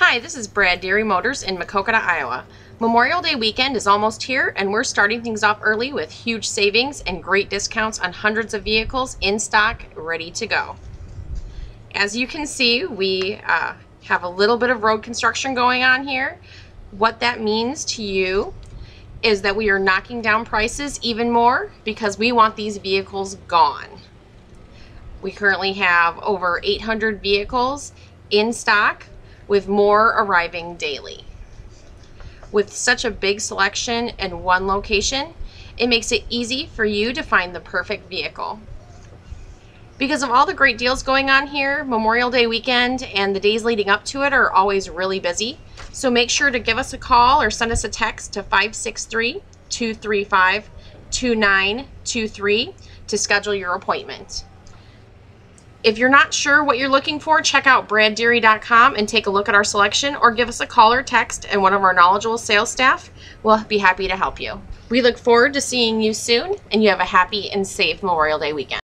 Hi, this is Brad Deery Motors in Maquoketa, Iowa. Memorial Day weekend is almost here and we're starting things off early with huge savings and great discounts on hundreds of vehicles in stock, ready to go. As you can see, we uh, have a little bit of road construction going on here. What that means to you is that we are knocking down prices even more because we want these vehicles gone. We currently have over 800 vehicles in stock with more arriving daily. With such a big selection in one location, it makes it easy for you to find the perfect vehicle. Because of all the great deals going on here, Memorial Day weekend and the days leading up to it are always really busy. So make sure to give us a call or send us a text to 563 235 2923 to schedule your appointment. If you're not sure what you're looking for, check out braddeery.com and take a look at our selection or give us a call or text and one of our knowledgeable sales staff will be happy to help you. We look forward to seeing you soon and you have a happy and safe Memorial Day weekend.